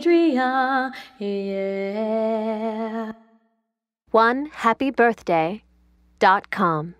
Adria, yeah. One happy birthday dot com.